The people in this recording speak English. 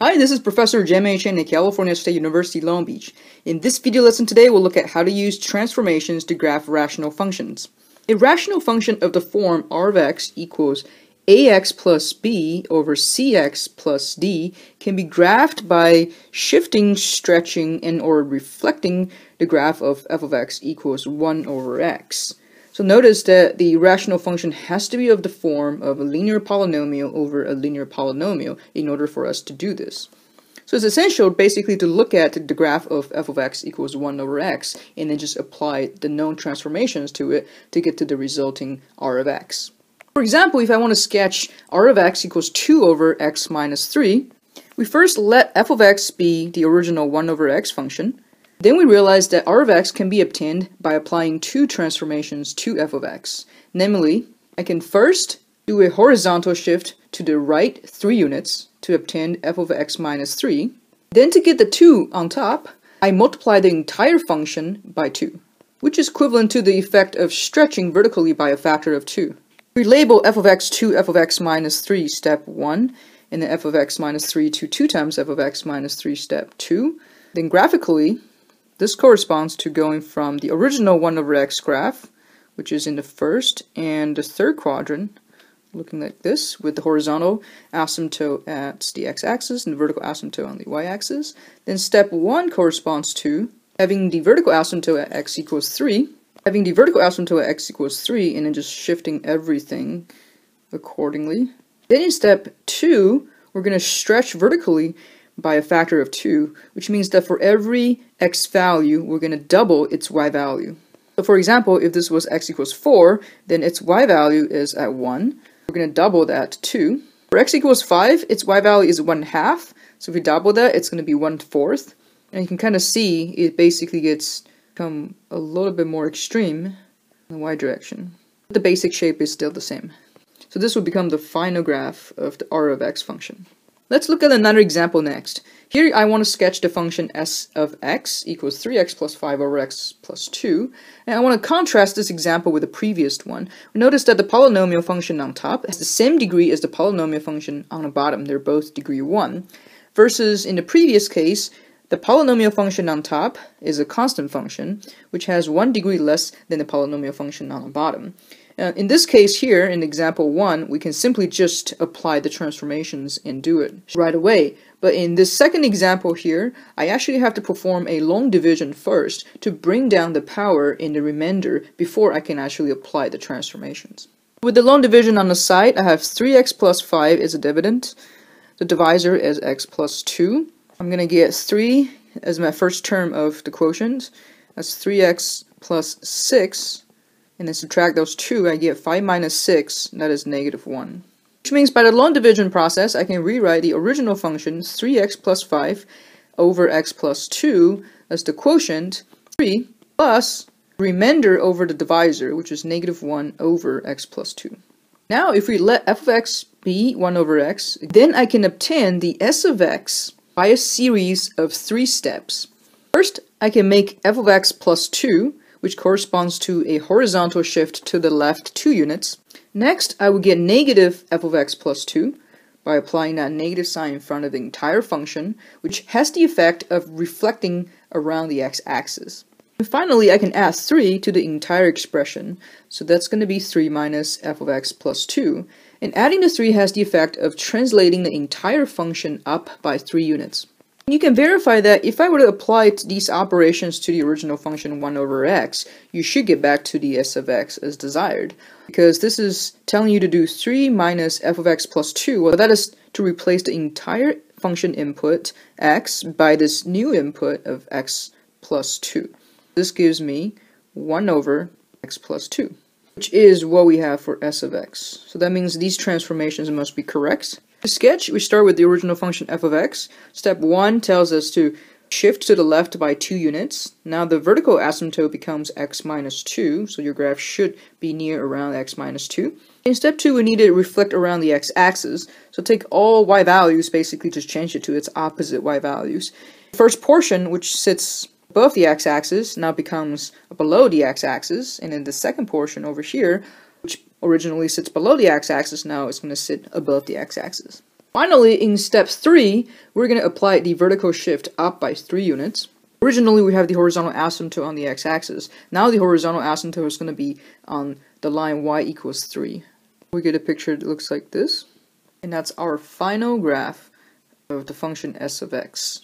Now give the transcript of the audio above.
Hi, this is Professor Jianmei Chen at California State University, Long Beach. In this video lesson today, we'll look at how to use transformations to graph rational functions. A rational function of the form r of x equals ax plus b over cx plus d can be graphed by shifting, stretching, and or reflecting the graph of f of x equals 1 over x. So notice that the rational function has to be of the form of a linear polynomial over a linear polynomial in order for us to do this. So it's essential basically to look at the graph of f of x equals 1 over x and then just apply the known transformations to it to get to the resulting r of x. For example, if I want to sketch r of x equals 2 over x minus 3, we first let f of x be the original 1 over x function, then we realized that r of x can be obtained by applying two transformations to f of x. Namely, I can first do a horizontal shift to the right 3 units to obtain f of x minus 3. Then to get the 2 on top, I multiply the entire function by 2, which is equivalent to the effect of stretching vertically by a factor of 2. We label f of x to f of x minus 3 step 1, and then f of x minus 3 to 2 times f of x minus 3 step 2. Then graphically, this corresponds to going from the original 1 over x graph, which is in the first and the third quadrant, looking like this, with the horizontal asymptote at the x-axis and the vertical asymptote on the y-axis. Then step 1 corresponds to having the vertical asymptote at x equals 3, having the vertical asymptote at x equals 3, and then just shifting everything accordingly. Then in step 2, we're going to stretch vertically by a factor of 2, which means that for every x value, we're going to double its y value. So for example, if this was x equals 4, then its y value is at 1. We're going to double that to 2. For x equals 5, its y value is 1 half. So if we double that, it's going to be 1 fourth. And you can kind of see it basically gets come a little bit more extreme in the y direction. But the basic shape is still the same. So this will become the final graph of the r of x function. Let's look at another example next. Here I want to sketch the function s of x equals 3x plus 5 over x plus 2. And I want to contrast this example with the previous one. Notice that the polynomial function on top has the same degree as the polynomial function on the bottom. They're both degree 1. Versus in the previous case, the polynomial function on top is a constant function, which has one degree less than the polynomial function on the bottom. Uh, in this case here, in example 1, we can simply just apply the transformations and do it right away. But in this second example here, I actually have to perform a long division first to bring down the power in the remainder before I can actually apply the transformations. With the long division on the side, I have 3x plus 5 is a dividend. The divisor is x plus 2. I'm going to get 3 as my first term of the quotient. That's 3x plus 6 and then subtract those two, I get 5 minus 6, that is negative 1. Which means by the long division process, I can rewrite the original function 3x plus 5 over x plus 2 as the quotient 3 plus remainder over the divisor, which is negative 1 over x plus 2. Now, if we let f of x be 1 over x, then I can obtain the s of x by a series of three steps. First, I can make f of x plus 2 which corresponds to a horizontal shift to the left 2 units. Next, I will get negative f of x plus 2 by applying that negative sign in front of the entire function, which has the effect of reflecting around the x-axis. And finally, I can add 3 to the entire expression, so that's going to be 3 minus f of x plus 2. And adding the 3 has the effect of translating the entire function up by 3 units. You can verify that if I were to apply these operations to the original function 1 over x, you should get back to the s of x as desired. Because this is telling you to do 3 minus f of x plus 2. Well, that is to replace the entire function input x by this new input of x plus 2. This gives me 1 over x plus 2, which is what we have for s of x. So that means these transformations must be correct. To sketch, we start with the original function f of x. Step 1 tells us to shift to the left by 2 units. Now the vertical asymptote becomes x minus 2, so your graph should be near around x minus 2. In step 2, we need to reflect around the x-axis, so take all y values, basically just change it to its opposite y values. First portion, which sits above the x-axis, now becomes below the x-axis, and then the second portion over here originally sits below the x-axis, now it's going to sit above the x-axis. Finally, in step 3, we're going to apply the vertical shift up by 3 units. Originally, we have the horizontal asymptote on the x-axis. Now the horizontal asymptote is going to be on the line y equals 3. We get a picture that looks like this. And that's our final graph of the function s of x.